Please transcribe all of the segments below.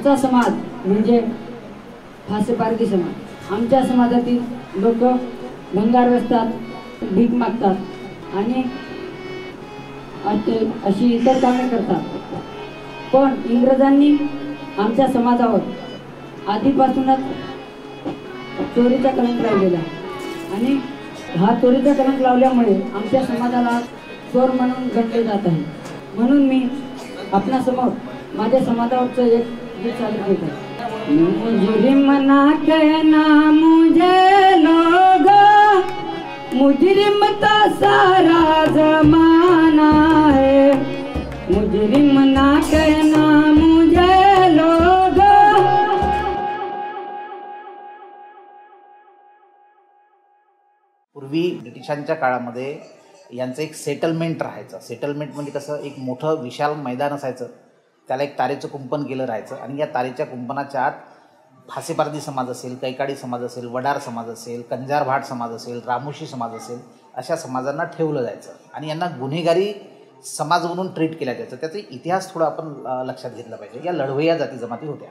आमचा समाज म्हणजे फासेपारधी समाज. आमच्या समाजातील लोक भंगार बसतात भीक मागतात आणि अशी इतर कामे करतात. पण इंग्रजांनी आमच्या समाजावर आधीपासूनच चोरीचा कलंक लावलेला आहे. आणि हा चोरीचा कलंक लावल्यामुळे आमच्या समाजाला चोर म्हणून गणले जात आहे. म्हणून मी आपणासमोर माझ्या समाजावरचं एक गीत सादर मुजरिम ना कहना मुझे लोग मुजरिम तो सारा जमाना है। मुजरिम ना कहना मुझे लोग। पूर्वी ब्रिटिशांच्या काळामध्ये यांचं एक सेटलमेंट राहायचं. सेटलमेंट म्हणजे कसं एक मोठं विशाल मैदान असायचं. त्याला एक तारेचं कुंपण केलं राहायचं. आणि या तारेच्या कुंपणाच्या आत फासेपारदी समाज असेल कैकाडी समाज असेल वडार समाज असेल कंजार भाट समाज असेल रामोशी समाज असेल अशा समाजांना ठेवलं जायचं. आणि यांना गुन्हेगारी समाज म्हणून ट्रीट केला जायचं. त्याचा इतिहास थोडा आपण लक्षात घेतला पाहिजे. या लढवय्या जाती जमाती होत्या.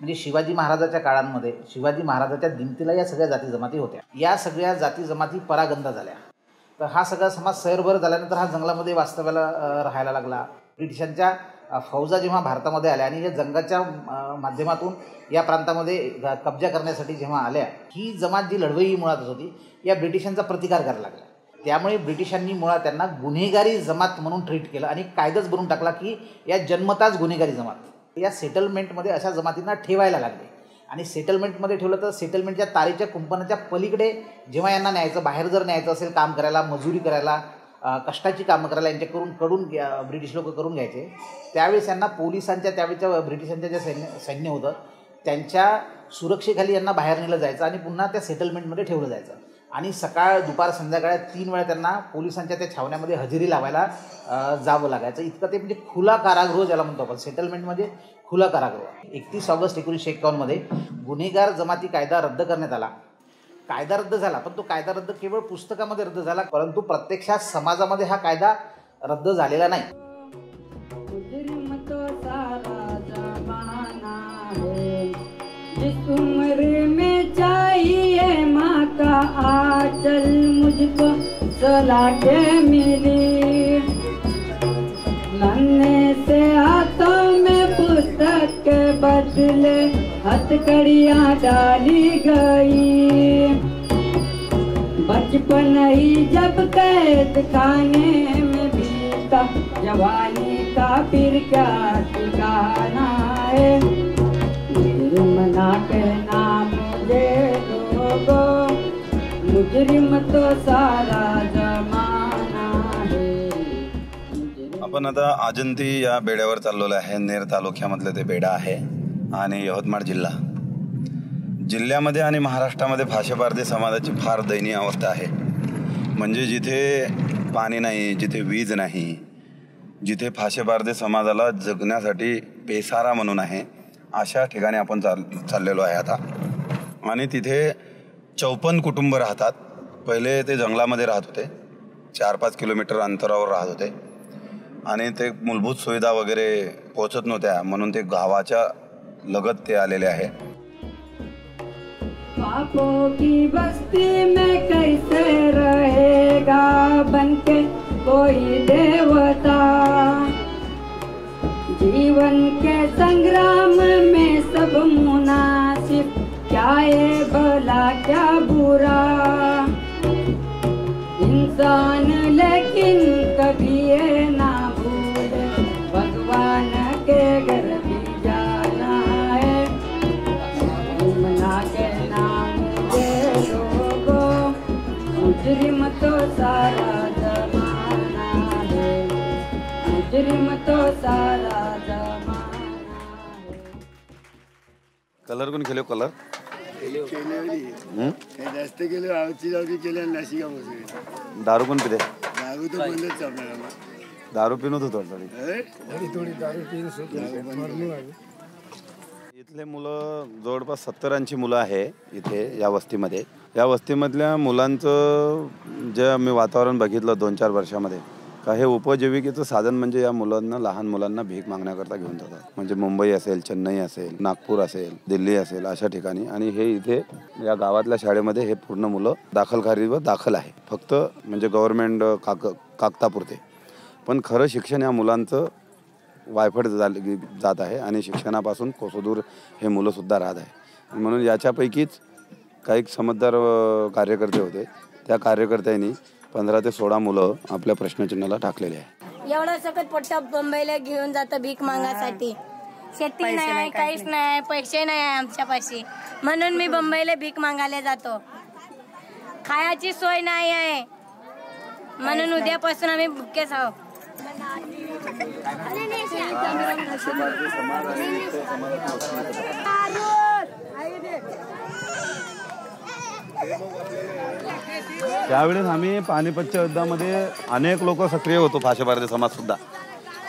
म्हणजे शिवाजी महाराजाच्या काळांमध्ये शिवाजी महाराजाच्या दिमतीला या सगळ्या जाती जमाती होत्या. या सगळ्या जाती जमाती परागंदा झाल्या. तर हा सगळा समाज सैरभर झाल्यानंतर हा जंगलामध्ये वास्तव्याला राहायला लागला. ब्रिटिशांच्या फौजा जेव्हा भारतामध्ये आल्या आणि या जंगाच्या माध्यमातून या प्रांतामध्ये कब्जा करण्यासाठी जेव्हा आल्या ही जमात जी लढवई मुळातच होती या ब्रिटिशांचा प्रतिकार करायला लागला. त्यामुळे ब्रिटिशांनी मुळात त्यांना गुन्हेगारी जमात म्हणून ट्रीट केलं आणि कायदाच बनवून टाकला की या जन्मताच गुन्हेगारी जमात. या सेटलमेंटमध्ये अशा जमातींना ठेवायला लागले. आणि सेटलमेंटमध्ये ठेवलं तर सेटलमेंटच्या तारेच्या कुंपणाच्या पलीकडे जेव्हा यांना न्यायचं बाहेर जर न्यायचं असेल काम करायला मजुरी करायला कष्टाची कामं करायला यांच्याकडून कडून घ्या- ब्रिटिश लोक करून घ्यायचे. त्यावेळेस यांना पोलिसांच्या त्यावेळेच्या ब्रिटिशांच्या जे सैन्य सैन्य होतं त्यांच्या सुरक्षेखाली यांना बाहेर नेलं जायचं आणि पुन्हा त्या सेटलमेंटमध्ये ठेवलं जायचं. आणि सकाळ दुपार संध्याकाळ तीन वेळा त्यांना पोलिसांच्या त्या छावण्यामध्ये हजेरी लावायला जावं लागायचं. इतकं ते म्हणजे खुला कारागृह ज्याला म्हणतो आपण. सेटलमेंट म्हणजे खुला कारागृह. एकतीस ऑगस्ट एकोणीसशे एक्कावन्नमध्ये गुन्हेगार जमाती कायदा रद्द करण्यात आला. कायदा रद्द झाला पण तो कायदा रद्द केवळ पुस्तकामध्ये रद्द झाला परंतु प्रत्यक्षात समाजामध्ये हा कायदा रद्द झालेला नाही. से हाथों में पुस्तक के बदले हथकड़ियाँ डाली गई। बचपन ही जब कैद खाने में बीता, जवानी का फिर क्या ठिकाना है? मुजरिम ना कहना मुझे लोगो मुजरिम तो सारा जमाना है। आता आजंती या बेड्यावर चाललेलो आहे, नेर तालुक्यामधलं बेडा आहे. आणि यवतमाळ जिल्हा. जिल्ह्यामध्ये आणि महाराष्ट्रामध्ये फाशेपारधी समाजाची फार दयनीय अवस्था आहे. म्हणजे जिथे पाणी नाही जिथे वीज नाही जिथे फाशेपारधी समाजाला जगण्यासाठी पेसारा म्हणून आहे अशा ठिकाणी आपण चाल चाललेलो आहे आता. आणि तिथे चौपन्न कुटुंब राहतात. पहिले ते जंगलामध्ये राहत होते. चार पाच किलोमीटर अंतरावर राहत होते. आणि ते मूलभूत सुविधा वगैरे पोचत नव्हत्या. म्हणून ते गावाच्या लगत आलेले आहे. पापों की बस्ती में कैसे रहेगा बनके कोई देवता? जीवन के संग्राम में सब मुनासिब, क्या है भला, क्या बुरा? इंसान लेकिन कभी ना सारा जमाना है मुजरिम तो सारा जमाना है कलर कोण केले हो? कलर? जास्त केले आवची जावची केले आणि दारू कोण पिते? दारू तर बंदच आपल्याला दारू पिणत होतो थोडी थोडी दारू इथले मुलं जवळपास सत्तरांची मुलं आहे इथे या वस्तीमध्ये. या वस्तीमधल्या मुलांचं जे मी वातावरण बघितलं दोन चार वर्षामध्ये का हे उपजीविकेचं साधन म्हणजे या मुलांना लहान मुलांना भीक मागण्याकरता घेऊन जातात. म्हणजे मुंबई असेल चेन्नई असेल नागपूर असेल दिल्ली असेल अशा ठिकाणी. आणि हे इथे या गावातल्या शाळेमध्ये हे पूर्ण मुलं दाखलखारीवर दाखल आहे. फक्त म्हणजे गव्हर्नमेंट काक कागतापुरते. पण खरं शिक्षण या मुलांचं वायफट झाले जात आहे. आणि शिक्षणापासून कोसदूर हे मुलंसुद्धा राहत आहे. म्हणून याच्यापैकीच काही समजदार कार्यकर्ते होते. त्या कार्यकर्त्यांनी पंधरा ते सोळा मुलं आपल्या प्रश्नचिन्हाला टाकलेले आहे. एवढं सकट पोट्टा मुंबईला घेऊन जातं भीक मागासाठी. शेती नाही काहीच नाही. पैसे नाही आहे आमच्यापाशी. म्हणून मी मुंबईला भीक मागायला जातो. खायाची सोय नाही आहे. म्हणून उद्यापासून आम्ही भुकेच आहोत. त्यावेळेस आम्ही पानिपतच्या युद्धामध्ये अनेक लोक सक्रिय होतो भाषा भारतीय समाज सुद्धा.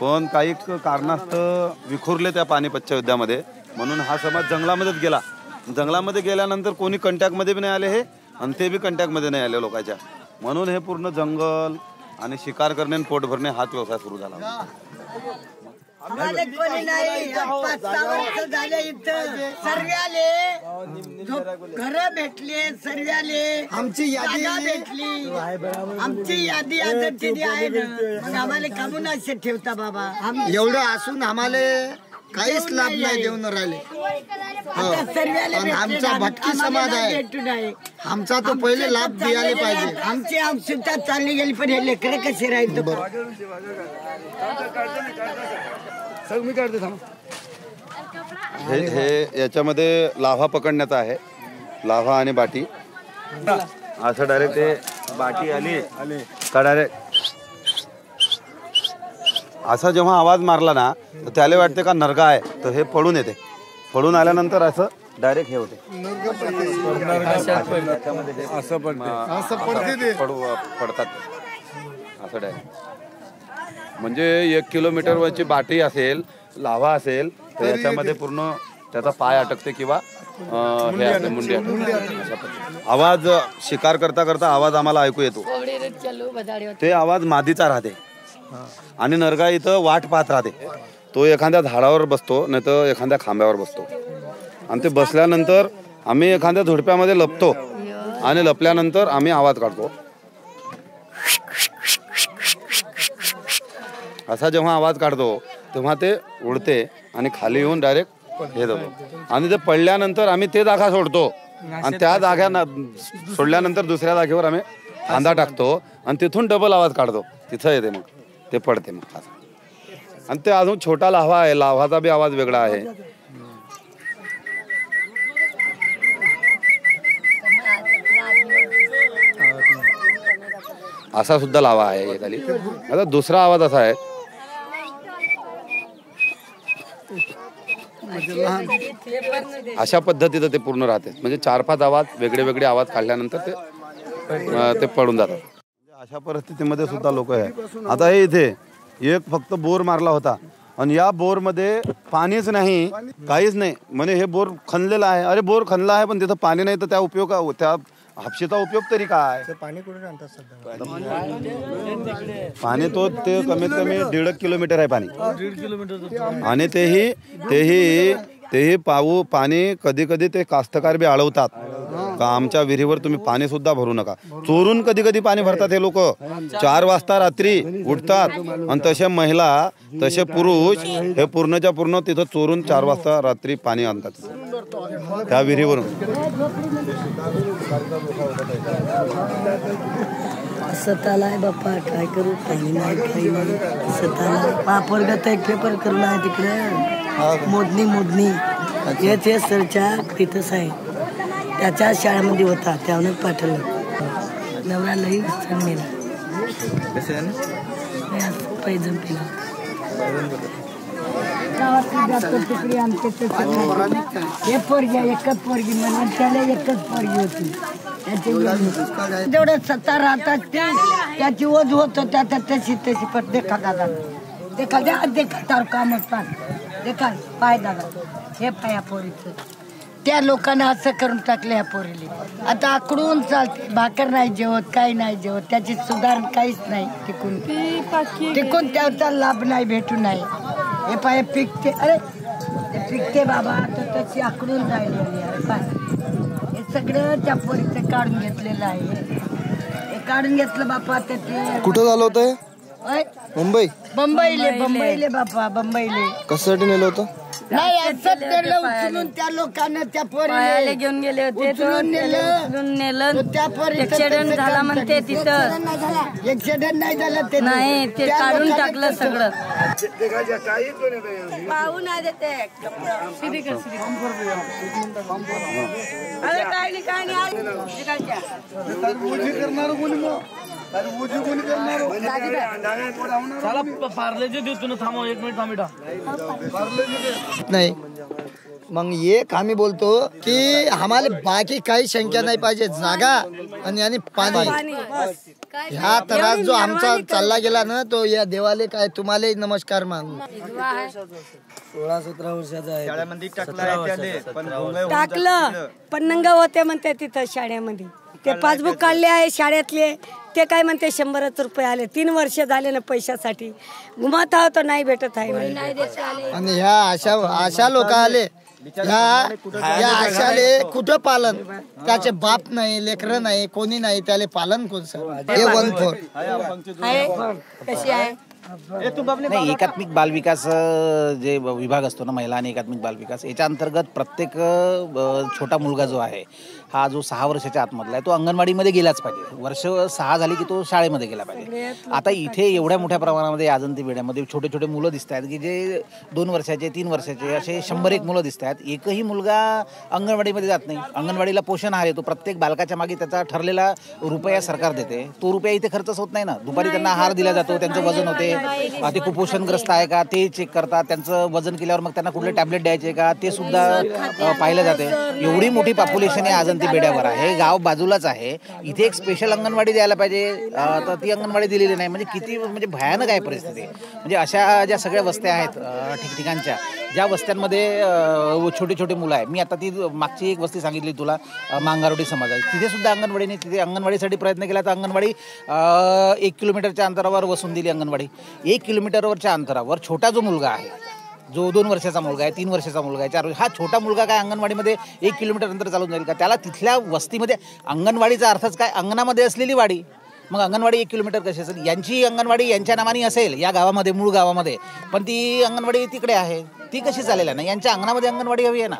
पण काही कारणास्तव विखुरले त्या पानिपतच्या युद्धामध्ये. म्हणून हा समाज जंगलामध्येच गेला. जंगलामध्ये गेल्यानंतर कोणी कंटॅक्टमध्ये बी नाही आले हे आणि ते बी कंटॅक्टमध्ये नाही आले लोकांच्या. म्हणून हे पूर्ण जंगल आणि शिकार करणे आणि पोट भरणे हाच व्यवसाय सुरू झाला. आम्हाला कोणी नाही. पाच सहा वर्ष झाले इथं. सर्व्याले घर भेटले सर्व्याले आमची यादी भेटली. आमची यादी आता तिथे आहे ना. मग आम्हाला कामून असे ठेवता बाबा. एवढं असून आम्हाला काहीच लाभ नाही देऊन राहिले. भेटले आमचा भटकी समाज आहे. आमचा तो पहिले लाभ द्यायला पाहिजे. आमची आमसुद्धा चालली गेली पण हे लेकरं कसे राहील हे हे याच्यामध्ये लाव्हा पकडण्याचा आहे. लाव्हा आणि बाटी. असं डायरेक्ट ते बाटी आली का डायरेक्ट असा जेव्हा आवाज मारला ना तर त्याला वाटते का नरगा आहे. तर हे पळून येते. पळून आल्यानंतर असं डायरेक्ट हे होते. असं पडू पडतात. असं डायरेक्ट म्हणजे एक किलोमीटरवरची बाटी असेल लाव्हा असेल तर याच्यामध्ये पूर्ण त्याचा पाय अटकते किंवा हे मुंडी. आवाज शिकार करता करता आवाज आम्हाला ऐकू येतो. ते आवाज मादीचा राहते. आणि नरगा इथं वाट पाहत राहते. तो एखाद्या झाडावर बसतो नाही तर एखाद्या खांब्यावर बसतो. आणि ते बसल्यानंतर आम्ही एखाद्या झुडप्यामध्ये लपतो आणि लपल्यानंतर आम्ही आवाज काढतो. असा जेव्हा आवाज काढतो तेव्हा ते उडते आणि खाली येऊन डायरेक्ट हे जातो. आणि ते पडल्यानंतर आम्ही ते जागा सोडतो. आणि त्या जाग्या सोडल्यानंतर दुसऱ्या जागेवर आम्ही कांदा टाकतो आणि तिथून डबल आवाज काढतो. तिथं येते मग. ते पडते मग असं आणि ते अजून छोटा लाव्हा आहे लाव्हाचा बी आवाज वेगळा आहे. असा सुद्धा लावा आहे खाली. आता दुसरा आवाज असा आहे. अशा पद्धतीचं ते पूर्ण राहते. म्हणजे चार पाच आवाज वेगळे वेगळे आवाज काढल्यानंतर ते ते पडून जातात. अशा परिस्थितीमध्ये सुद्धा लोक आहे. आता हे इथे एक फक्त बोर मारला होता. आणि या बोरमध्ये पाणीच नाही काहीच नाही. म्हणजे हे बोर खणलेलं आहे. अरे बोर खणला आहे पण तिथं पाणी नाही तर त्या उपयोग त्या हापशीचा उपयोग तरी काय? पाणी तो ते कमीत कमी दीड किलोमीटर आहे पाणी. आणि तेही तेही तेही पाऊ पाणी कधी कधी ते कास्तकार बी अडवतात का आमच्या विहिरीवर तुम्ही पाणी सुद्धा भरू नका. चोरून कधी कधी पाणी भरतात हे लोक. चार वाजता रात्री उठतात. आणि तसे महिला तसे पुरुष हे पूर्णच्या पूर्ण तिथं चोरून चार वाजता रात्री पाणी आणतात. त्या विहिरीवरून. आहे बाप्पा काय करू? पाणी नाही काही नाही. सताला. पापड गत एक पेपर करून आहे तिकडे. मोदनी मोदनी. हेच हे सरच्या तिथंच आहे. त्याच्या शाळेमध्ये होता त्यावरच पाठवलं. नवरा लई सण मेला. पैजण पिला. हे एकच पोरगी म्हणून त्याला एकच पोरगी होती. जेवढे सत्ता राहतात ते त्याची ओझ होत होत्या तर तशी तशी पण देखा दादा. देखा द्या देखा तार काम असतात देखा पाय दादा. हे पाया पोरीचं. त्या लोकांना असं करून टाकले ह्या पोरीले. आता आकडून चालते भाकर नाही जेवत काही नाही जेवत त्याची सुधारण काहीच नाही टिकून टिकून त्याचा लाभ नाही भेटू नाही. हे पाय पिकते अरे पिकते बाबा तर त्याची आकडून राहिलेली आहे. काय हे सगळं त्या पोरीचं काढून घेतलेलं आहे. हे काढून घेतलं बापा ते ते कुठं झालं होतं मुंबई? बंबईले बंबईले बापा बंबईले. कशासाठी नेलं होतं? नाही असं उचलून त्या लोकांना त्या पायाला पोरीले घेऊन गेले होते तो उचलून नेलं. उचलून नेलं. तो त्या पोरीचं ऍक्सिडेंट झाला काम म्हणते करते. तिथं. ऍक्सिडेंट नाही झालं. ते नाही ते त्या काढून लोकांना टाकलं सगळं. पाहू नाही देते अरे काय नाही काय नाही. नाही. मग एक आम्ही बोलतो की आम्हाला बाकी काही शंका नाही पाहिजे. जागा आणि आणि पाणी. ह्या त्रास जो आमचा चालला गेला ना तो या देवाले काय तुम्हाला नमस्कार मानू सोळा सतरा वर्षाचा आहे. टाकलं पन्नंग होते म्हणते तिथं शाळेमध्ये. ते पासबुक काढले आहे शाळेतले. ते काय म्हणते शंभरच रुपये आले. तीन वर्ष झाले ना पैशासाठी. घुमत आहोत तर नाही भेटत आहे. आणि ह्या अशा अशा लोक आले. ह्या या अशाले कुठं पालन? त्याचे बाप नाही लेकर नाही कोणी नाही त्याले पालन कोण सर? हे वन फोर. आहे कशी आहे? नाही एकात्मिक बालविकास जे विभाग असतो ना महिला आणि एकात्मिक बालविकास याच्या अंतर्गत प्रत्येक छोटा मुलगा जो आहे हा जो सहा वर्षाच्या आतमधला आहे तो अंगणवाडीमध्ये गेलाच पाहिजे. वर्ष सहा झाली की तो शाळेमध्ये गेला पाहिजे. आता इथे एवढ्या मोठ्या प्रमाणामध्ये आजंती बेड्यामध्ये छोटे छोटे मुलं दिसत आहेत की जे दोन वर्षाचे तीन वर्षाचे असे शंभर एक मुलं दिसत आहेत. एकही मुलगा अंगणवाडीमध्ये जात नाही. अंगणवाडीला पोषण आहार येतो प्रत्येक बालकाच्या मागे त्याचा ठरलेला रुपया सरकार देते. तो रुपया इथे खर्चच होत नाही ना. दुपारी त्यांना आहार दिला जातो त्यांचं वजन होते. ते कुपोषणग्रस्त आहे का ते चेक करतात. त्यांचं वजन केल्यावर मग त्यांना कुठले टॅबलेट द्यायचे का ते सुद्धा पाहिलं जाते. एवढी मोठी पॉप्युलेशन आहे आजंती बेड्यावर आहे. गाव बाजूलाच आहे. इथे एक स्पेशल अंगणवाडी द्यायला पाहिजे. तर ती अंगणवाडी दिलेली नाही. म्हणजे किती म्हणजे भयानक आहे परिस्थिती. म्हणजे अशा ज्या सगळ्या वस्त्या आहेत ठिकठिकाणच्या ज्या वस्त्यांमध्ये छोटे छोटे मुलं आहे मी आता ती मागची एक वस्ती सांगितली तुला मांगारोडी समाजाची. तिथे सुद्धा अंगणवाडीने तिथे अंगणवाडीसाठी प्रयत्न केला तर अंगणवाडी एक किलोमीटरच्या अंतरावर वसून दिली अंगणवाडी. एक किलोमीटरवरच्या अंतरावर छोटा जो मुलगा आहे जो दोन वर्षाचा मुलगा आहे तीन वर्षाचा मुलगा आहे चार वर्ष- हा छोटा मुलगा काय अंगणवाडीमध्ये एक किलोमीटर अंतर चालून जाईल का? त्याला तिथल्या वस्तीमध्ये अंगणवाडीचा अर्थच काय? अंगणामध्ये असलेली वाडी. मग अंगणवाडी एक किलोमीटर कशी असेल? यांची अंगणवाडी यांच्या नावाने असेल या गावामध्ये मूळ गावामध्ये. पण ती अंगणवाडी तिकडे आहे. ती कशी चालेल ना? यांच्या अंगणामध्ये अंगणवाडी हवी आहे ना?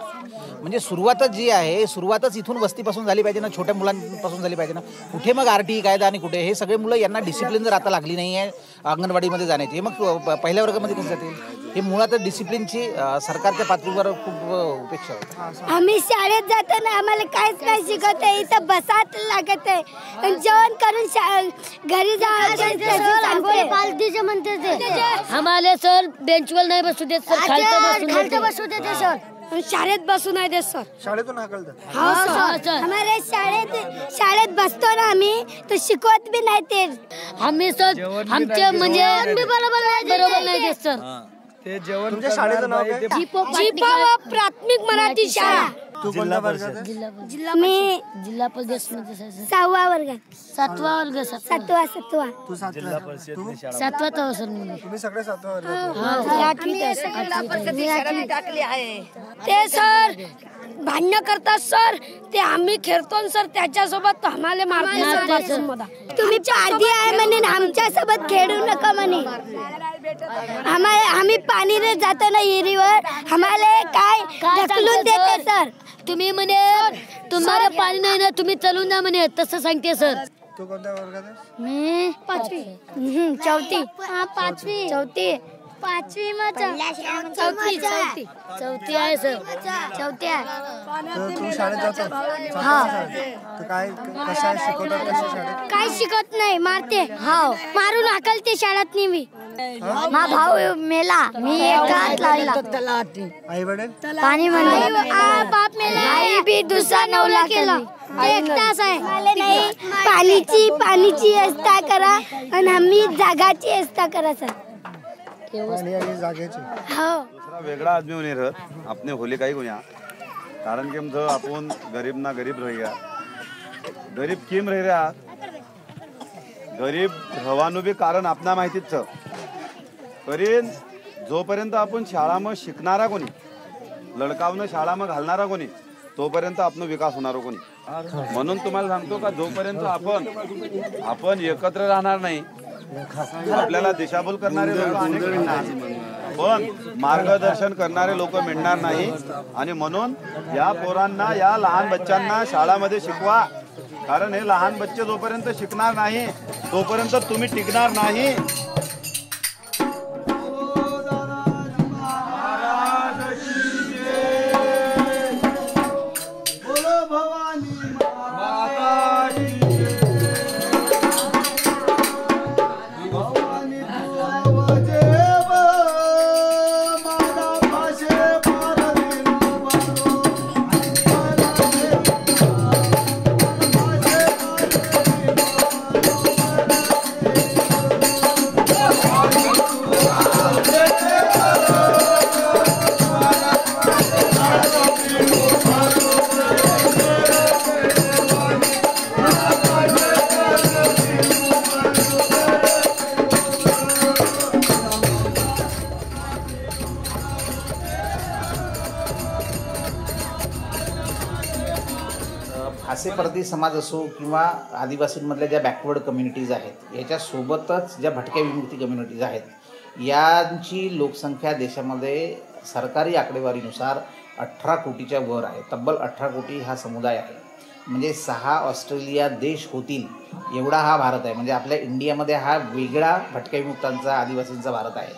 म्हणजे सुरुवातच जी आहे सुरुवातच इथून वस्तीपासून झाली पाहिजे ना? छोट्या मुलांपासून झाली पाहिजे ना? कुठे मग आर टी कायदा आणि कुठे? हे सगळे मुलं यांना डिसिप्लिन जर आता लागली नाही आहे अंगणवाडीमध्ये जाण्याची हे मग पहिल्या वर्गामध्ये कसं जातील? हे मुळातच डिसिप्लिनची सरकारच्या पातळीवर खूप उपेक्षा होते. आम्ही शाळेत जाताना आम्हाला काहीच नाही शिकवत आहे. इथं बसात लागत आहे. आणि जेवण करून शा- घरी जा पालतीचे म्हणते ते. आम्हाला सर बेंचवर नाही बसू देत सर. खालतं बसू देते सर. शाळेत बसू नाही देत सर. शाळेतून हो आम्हाला शाळेत शाळेत बसतो ना आम्ही तर शिकवत बी नाही ते. आम्ही सर आमचे म्हणजे बरोबर नाही देत. सर. तुमच्या शाळेचं नाव काय? जीपा प्राथमिक मराठी शाळा. तू कोणत्या वर्गात? मी जिल्हा परिषदमध्ये. सहावा वर्गात सातवा वर्ग सर सातवा सातवा तू सातव्या तू? सातवा तो सर तुम्ही सगळे सातव्या वर्गात ते सर भांडण करतात सर. ते आम्ही खेळतो सर त्याच्यासोबत आम्हाला मारतात तुम्ही आधी आहे म्हणे आमच्यासोबत खेळू नका म्हणे. आम्हाला आम्ही पाणीने जातो ना विहिरीवर आम्हाला काय ढकलून देते सर? तुम्ही म्हणे तुम्हाला पाणी नाही ना तुम्ही चलून जा म्हणे. तसं सांगते सर. तू कोणत्या वर्गात मी? पाचवी. चौथी. हा पाचवी. चौथी. पाचवी चौथी चौथी. चौथी. आहे सर. चौथी आहे. तू शाळेत जातो तर काय कशा शिकवतात कशा शाळेत? काय शिकत नाही मारते. हाव. मारून हाकलते शाळेत मी मा भाऊ मेला. मी एकाच लावला आई वडील? पाणी म्हणजे बाप मेला. आई बी दुसरा नवला केला. एकटाच आहे. पाणीची पाणीची व्यवस्था करा आणि आम्ही जागाची व्यवस्था करा सर. हो. दुसरा वेगळा आदमी होणे रथ आपने होली काही गुन्हा कारण की आमचं आपण गरीब ना गरीब रहिया. गरीब किम रह गरीब हवानु बी कारण आपणा माहितीच करीन. जोपर्यंत आपण शाळाમાં शिकणारा कोणी लडकावनं शाळाમાં घालणारा कोणी तोपर्यंत आपण विकास होणार कोणी. म्हणून तुम्हाला सांगतो का जोपर्यंत आपण आपण एकत्र राहणार नाही आपल्याला दिशाभूल करणारे लोक अनेक मिळणार पण मार्गदर्शन करणारे लोक मिळणार नाही. आणि म्हणून या पोरांना या लहान बच्चांना शाळामध्ये शिकवा. कारण हे लहान बच्चे जोपर्यंत शिकणार नाही तोपर्यंत तुम्ही टिकणार नाही. फासेपर्दी समाज असो किंवा आदिवासींमधल्या ज्या बॅकवर्ड कम्युनिटीज आहेत याच्यासोबतच ज्या भटक्या विमुक्ती कम्युनिटीज आहेत यांची लोकसंख्या देशामध्ये सरकारी आकडेवारीनुसार अठरा कोटीच्या वर आहे. तब्बल अठरा कोटी हा समुदाय आहे. म्हणजे सहा ऑस्ट्रेलिया देश होतील एवढा हा भारत आहे. म्हणजे आपल्या इंडियामध्ये हा वेगळा भटक्या विमुक्तांचा आदिवासींचा भारत आहे.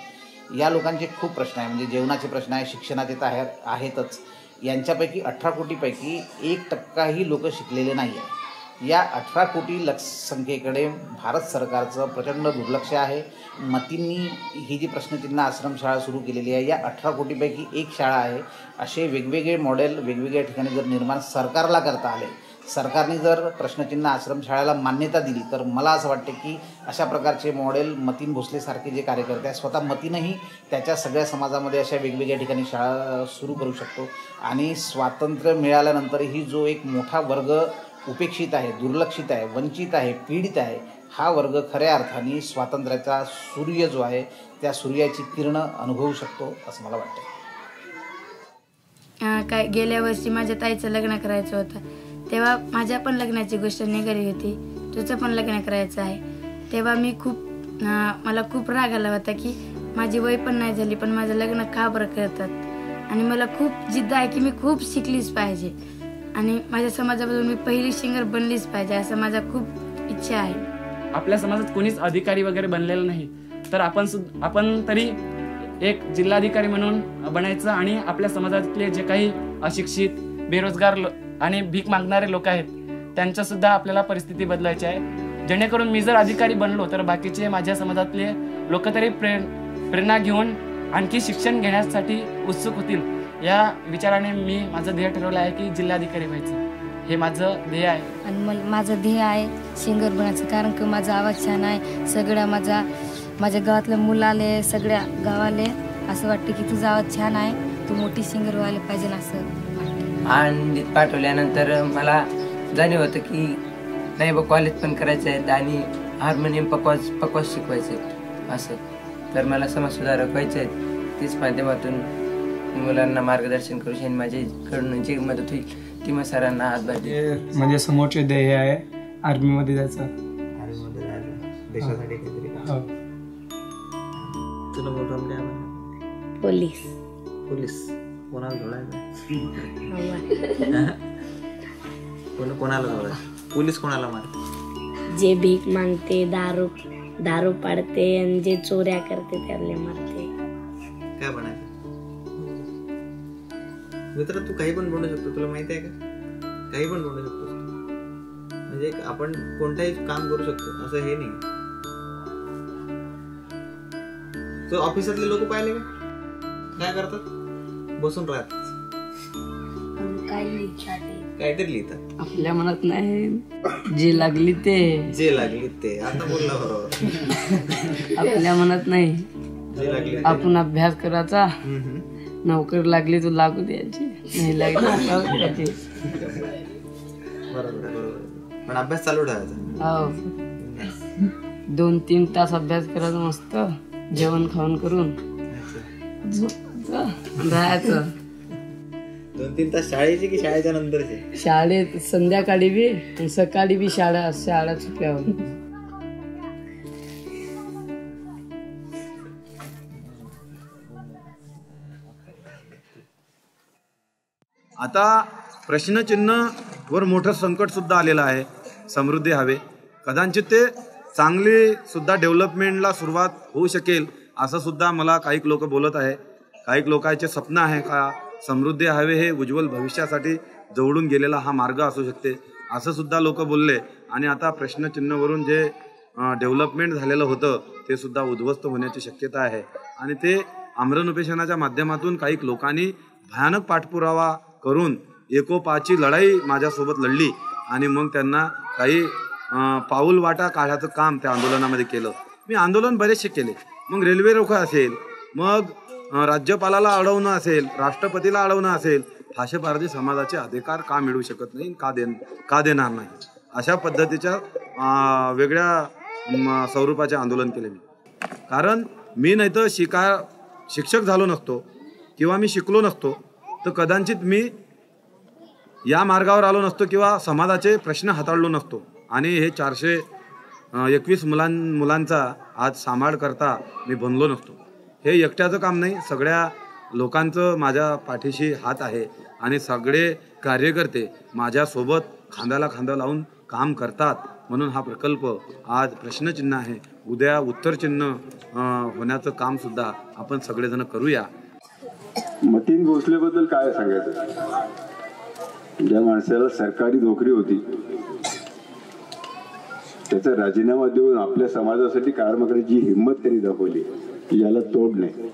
या लोकांचे खूप प्रश्न आहे. म्हणजे जेवणाचे प्रश्न आहे शिक्षणाचे तर आहेत आहेतच. यांच्यापैकी अठरा कोटीपैकी एक टक्काही लोक शिकलेले नाही आहे या अठरा कोटी लोकसंख्येकडे भारत सरकारचं प्रचंड दुर्लक्ष आहे. मतींनी ही जी प्रश्नचिन्ह आश्रमशाळा सुरू केलेली आहे या अठरा कोटीपैकी एक शाळा आहे. असे वेगवेगळे मॉडेल वेगवेगळ्या ठिकाणी जर निर्माण सरकारला करता आले सरकारने जर प्रश्नचिन्ह आश्रमशाळेला मान्यता दिली तर मला असं वाटतं की अशा प्रकारचे मॉडेल मतीन भोसलेसारखे जे कार्यकर्ते आहेत स्वतः मतीनही त्याच्या सगळ्या समाजामध्ये अशा वेगवेगळ्या ठिकाणी शाळा सुरू करू शकतो. आणि स्वातंत्र्य मिळाल्यानंतरही जो एक मोठा वर्ग उपेक्षित आहे दुर्लक्षित आहे वंचित आहे पीडित आहे हा वर्ग खऱ्या अर्थाने स्वातंत्र्याचा सूर्य जो आहे त्या सूर्याची किरणं अनुभवू शकतो असं मला वाटतं काय गेल्या वर्षी माझ्या ताईचं लग्न करायचं होतं. तेव्हा माझ्या पण लग्नाची गोष्ट निघाली होती. तुझं पण लग्न करायचं आहे. तेव्हा मी खूप मला खूप राग आला होता की माझी वय पण नाही झाली पण माझं लग्न का बरं करतात? आणि मला खूप जिद्द आहे की मी खूप शिकलीच पाहिजे. आणि माझ्या समाजामधून मी पहिली सिंगर बनलीच पाहिजे असं माझा खूप इच्छा आहे. आपल्या समाजात कोणीच अधिकारी वगैरे बनलेलं नाही. तर आपण आपण तरी एक जिल्हाधिकारी म्हणून बनायचं आणि आपल्या समाजातले जे काही अशिक्षित बेरोजगार आणि भीक मागणारे लोक आहेत त्यांच्या सुद्धा आपल्याला परिस्थिती बदलायची आहे. जेणेकरून मी जर अधिकारी बनलो तर बाकीचे माझ्या समाजातले लोक तरी प्रे प्रेरणा घेऊन आणखी शिक्षण घेण्यासाठी उत्सुक होतील. या विचाराने मी माझं ध्येय ठरवलं आहे की जिल्हाधिकारी व्हायचं. हे माझं ध्येय आहे. आणि मला माझं ध्येय आहे सिंगर बनायचं. कारण की माझा आवाज छान आहे. सगळ्या माझा माझ्या गावातल्या मुलाले सगळ्या गावाले असं वाटतं की तुझा आवाज छान आहे. तू मोठी सिंगर व्हायला पाहिजे ना असं वाटतं. आनंदीत पाठवल्यानंतर मला जाणीव होतं की नाही बा कॉलेज पण करायचं आहे आणि हार्मोनियम पकवाज पकवाज शिकवायचे असं. तर मला समाजसुधारक व्हायचं आहे. तेच माध्यमातून मुलांना मार्गदर्शन करू शकणे माझ्याकडून जी मदत होईल ती मग सरांना हातभार देईल म्हणजे समोरचे ध्येय आहे आर्मीमध्ये जायचं. देशासाठी काहीतरी हो. तुला मोठं पोलीस. पोलीस. कोणाला जोडायचं? कोण कोणाला जोडायचं? पोलीस कोणाला मारते? जे भीक मागते दारू दारू पाडते आणि जे चोऱ्या करते त्याला मारते. मित्र तू काही पण बनवू शकतो. तुला माहिती आहे का? काही पण बनवू शकतो म्हणजे एक आपण कोणताही काम करू शकतो असं हे नाही. तो ऑफिसातले लोक पाहिले का? काय करतात? बसून राहतात. काहीतरी लिहितात. आपल्या मनात नाही. जे लागली ते. जे लागली ते. आता बोलला बरोबर. आपल्या मनात नाही. जे लागली. आपण अभ्यास करायचा. नोकरी लागली तर लागू द्यायची. नाही लागली. पण अभ्यास चालू ठेवायचा. हो. दोन तीन तास अभ्यास करायचा मस्त. जेवण खाऊन करून. राहायचं. दोन तीन तास शाळेची की शाळेच्या नंतरचे? शाळेत संध्याकाळी बी सकाळी बी शाळा शाळा चुकल्यावर आता प्रश्नचिन्ह वर मोठं संकट सुद्धा आलेलं आहे. समृद्धी हवे. कदाचित ते चांगली सुद्धा डेव्हलपमेंटला सुरुवात होऊ शकेल असं सुद्धा मला काही लोक बोलत आहे. काही लोकांचे स्वप्न आहे का समृद्धी हवे हे उज्ज्वल भविष्यासाठी जवळून गेलेला हा मार्ग असू शकते असं सुद्धा लोक बोलले. आणि आता प्रश्नचिन्हवरून जे डेव्हलपमेंट झालेलं होतं ते सुद्धा उद्ध्वस्त होण्याची शक्यता आहे. आणि ते आमरण उपेशनाच्या माध्यमातून काही लोकांनी भयानक पाठपुरावा करून एकोपाची लढाई माझ्यासोबत लढली आणि मग त्यांना काही पाऊल वाटा काढायचं काम त्या आंदोलनामध्ये केलं. मी आंदोलन बरेचसे केले. मग रेल्वे रोखा असेल मग राज्यपालाला अडवणं असेल राष्ट्रपतीला अडवणं असेल भाषेपारधी समाजाचे अधिकार का मिळू शकत नाही का दे का देणार नाही? अशा पद्धतीच्या वेगळ्या म, स्वरूपाचे आंदोलन केले मी. कारण मी नाही तर शिका शिक्षक झालो नसतो किंवा मी शिकलो नसतो. तर कदाचित मी या मार्गावर आलो नसतो किंवा समाजाचे प्रश्न हाताळलो नसतो. आणि हे चारशे एकवीस मुलां मुलांचा आज सांभाळ करता मी बनलो नसतो. हे एकट्याचं काम नाही सगळ्या लोकांचं माझ्या पाठीशी हात आहे आणि सगळे कार्यकर्ते माझ्यासोबत खांद्याला खांदा लावून काम करतात म्हणून हा प्रकल्प आज प्रश्नचिन्ह आहे. उद्या उत्तरचिन्ह होण्याचं कामसुद्धा आपण सगळेजण करूया. मतीन भोसलेबद्दल काय सांगायचं? ज्या माणसाला सरकारी नोकरी होती त्याचा राजीनामा देऊन आपल्या समाजासाठी काम करण्याची हिंमत त्यांनी दाखवली याला तोड नाही.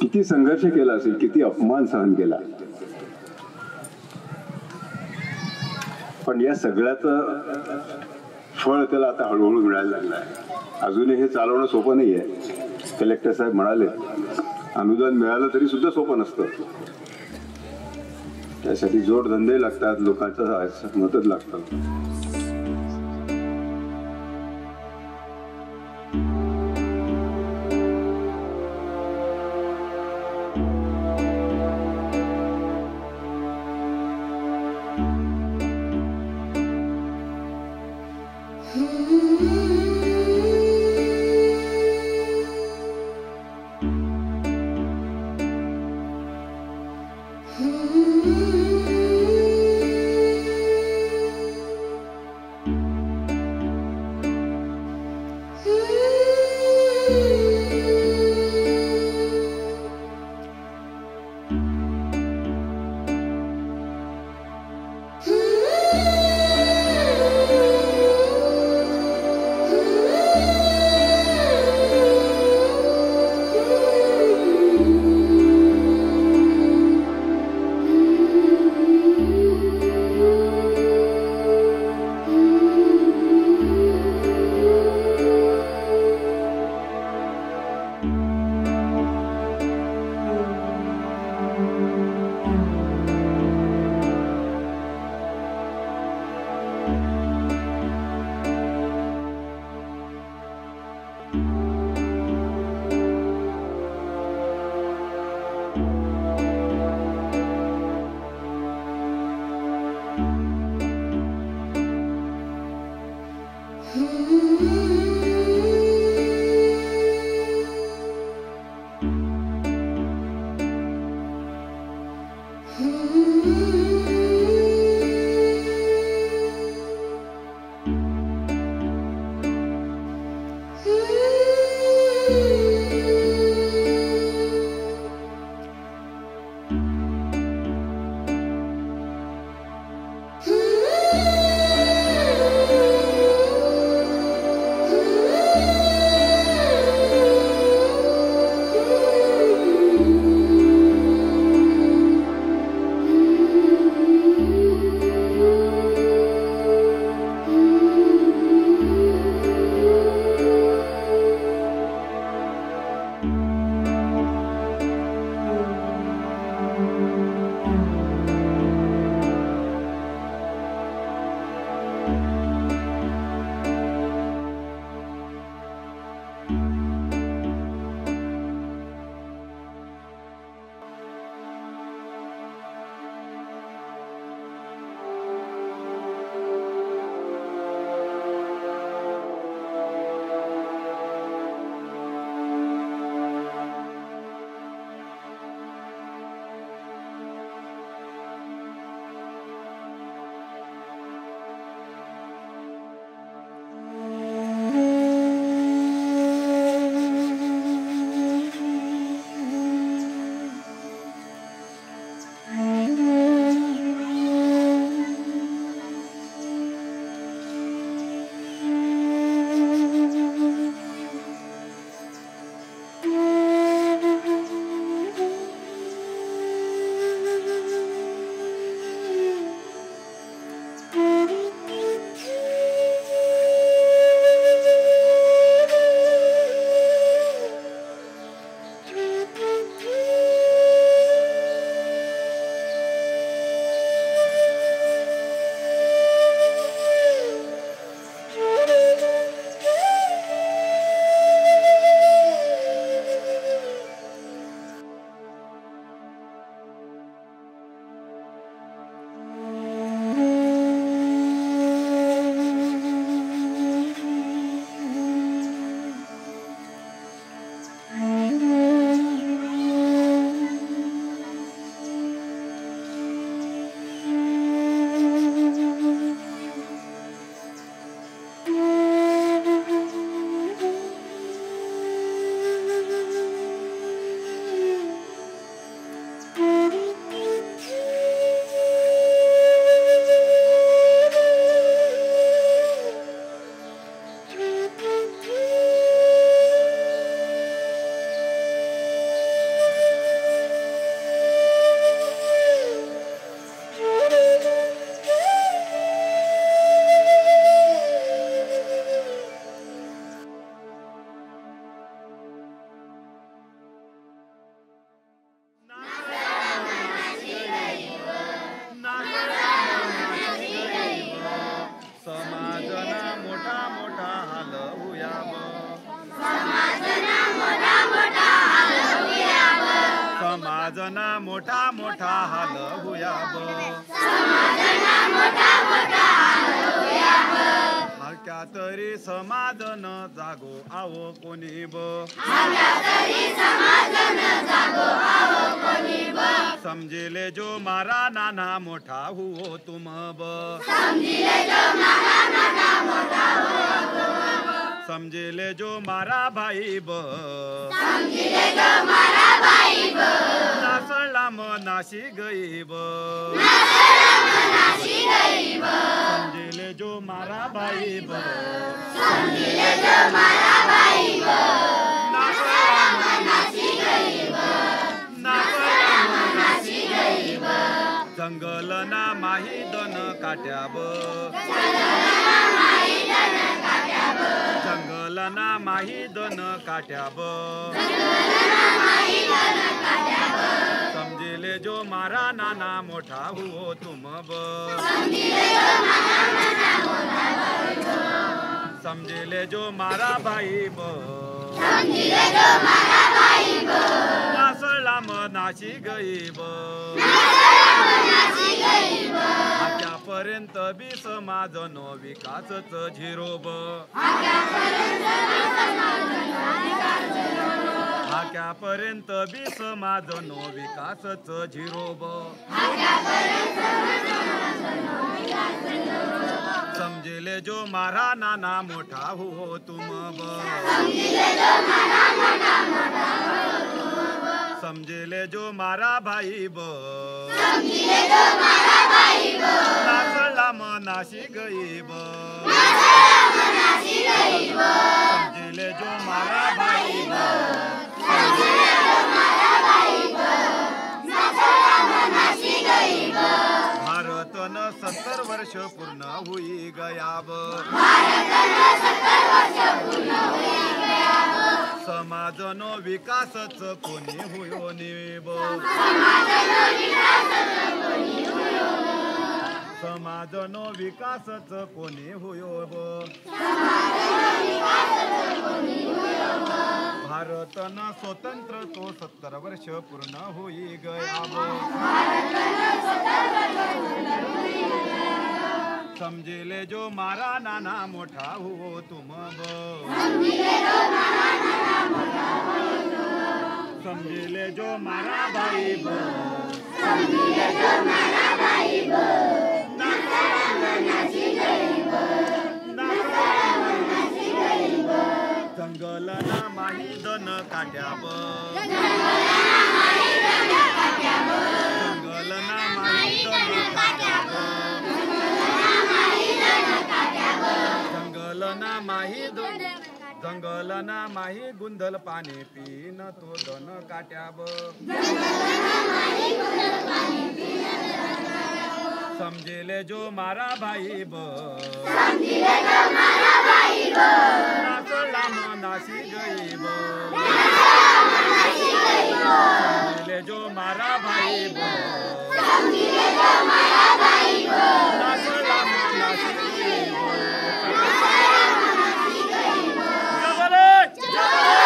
किती संघर्ष केला असेल किती अपमान सहन केला. पण या सगळ्याचं फळ त्याला आता हळूहळू मिळायला लागलं आहे. अजूनही हे चालवणं सोपं नाही आहे कलेक्टर साहेब म्हणाले अनुदान मिळालं तरी सुद्धा सोपं नसतं. त्यासाठी जोडधंदे लागतात लोकांचं मदत लागतं. मोठा मोठा हाल हुया ब. तरी समाधान जागो आवो कोणी ब. समजिले जो मारा नाना मोठा हुओ तुम ब. समजिले जो मारा भाई ब. नासळला म नाशी गई ब. समजिले जो मारा भाई ब. नासळला म नाशी गई ब. नासळला म नाशी गई ब. जंगल ना माही दन काट्याब जंगल ना माही दन काट्याब. समजिले जो मारा नाना मोठा हुओ तुम ब समजिले जो मारा भाई ब नासळला म नाशी गई ब आतापर्यंत बी समाज नो विकासच झिरो ब हाक्यापर्यंत बी समाज नो विकासच झिरो ब समजिले जो मारा नाना मोठा हो तुम ब समझी ले जो मारा भाई बो। समझी ले जो मारा भाई बो। लासला मनासी गई बो। वर्ष पूर्ण हुई गयाब समाजनो विकासच कोणी हुयो निब समाजनो विकासच कोणी हुयो ब। भारतन स्वतंत्र तो सत्तर वर्ष पूर्ण होई गया समजिले जो मारा नाना मोठा हो तुम ब. समजिले जो मारा भाई ब. जंगल ना माही दन काट्या जंगल ना माही गुंधल पाणी पिन तो दन काट्याब. समजेले जो मारा भाई ब नाचला म नाशी गई ब समजिले जो मारा भाई ब नाचला Jai!